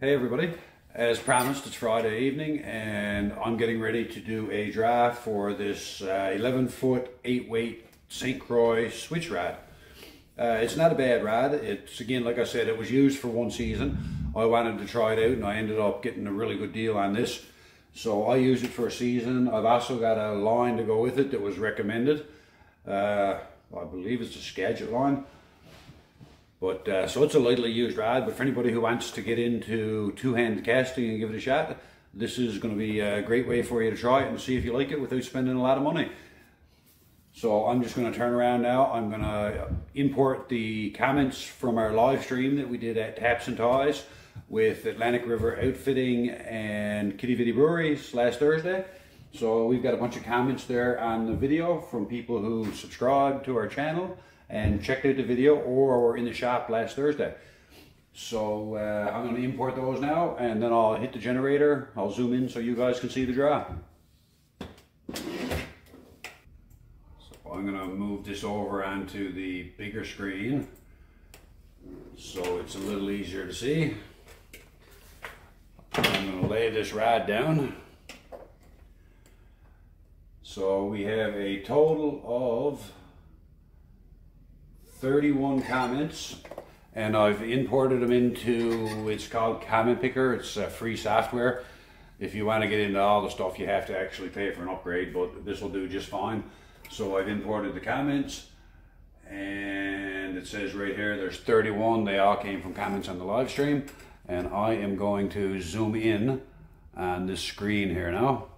Hey everybody, as promised it's Friday evening and I'm getting ready to do a draft for this uh, 11 foot 8 weight St. Croix switch rod. Uh, it's not a bad rod, it's again like I said it was used for one season. I wanted to try it out and I ended up getting a really good deal on this. So I use it for a season. I've also got a line to go with it that was recommended. Uh, I believe it's a Skagit line. But uh, so it's a lightly used rod, but for anybody who wants to get into two-hand casting and give it a shot, this is going to be a great way for you to try it and see if you like it without spending a lot of money. So I'm just going to turn around now. I'm going to import the comments from our live stream that we did at Taps and Ties with Atlantic River Outfitting and Quidi Vidi Breweries last Thursday. So we've got a bunch of comments there on the video from people who subscribed to our channel and checked out the video or were in the shop last Thursday. So uh, I'm going to import those now and then I'll hit the generator. I'll zoom in so you guys can see the draw. So I'm going to move this over onto the bigger screen so it's a little easier to see. I'm going to lay this rod down. So we have a total of 31 comments and I've imported them into, it's called Comment Picker. It's a free software. If you want to get into all the stuff, you have to actually pay for an upgrade, but this will do just fine. So I've imported the comments and it says right here, there's 31. They all came from comments on the live stream. And I am going to zoom in on this screen here now.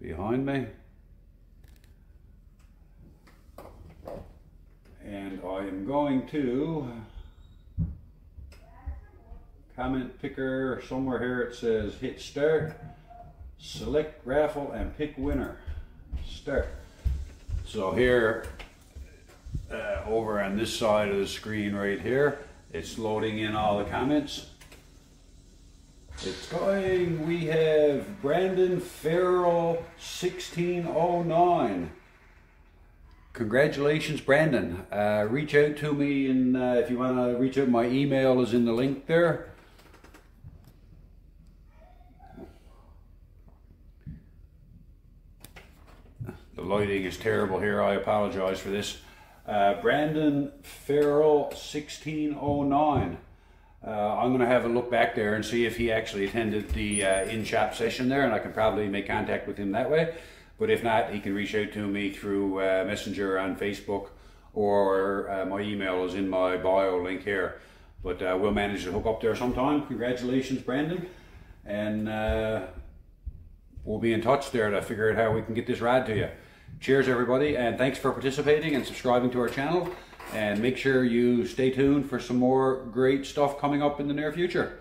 Behind me. And I am going to comment picker somewhere here. It says hit start select raffle and pick winner. Start so here uh, over on this side of the screen right here it's loading in all the comments. It's going. We have Brandon Farrell 1609 Congratulations, Brandon. Uh, reach out to me, and uh, if you want to reach out, my email is in the link there. The lighting is terrible here. I apologize for this. Uh, Brandon Farrell, 1609. Uh, I'm going to have a look back there and see if he actually attended the uh, in-shop session there, and I can probably make contact with him that way. But if not, he can reach out to me through uh, Messenger on Facebook or uh, my email is in my bio link here. But uh, we'll manage to hook up there sometime. Congratulations, Brandon. And uh, we'll be in touch there to figure out how we can get this ride to you. Cheers, everybody, and thanks for participating and subscribing to our channel. And make sure you stay tuned for some more great stuff coming up in the near future.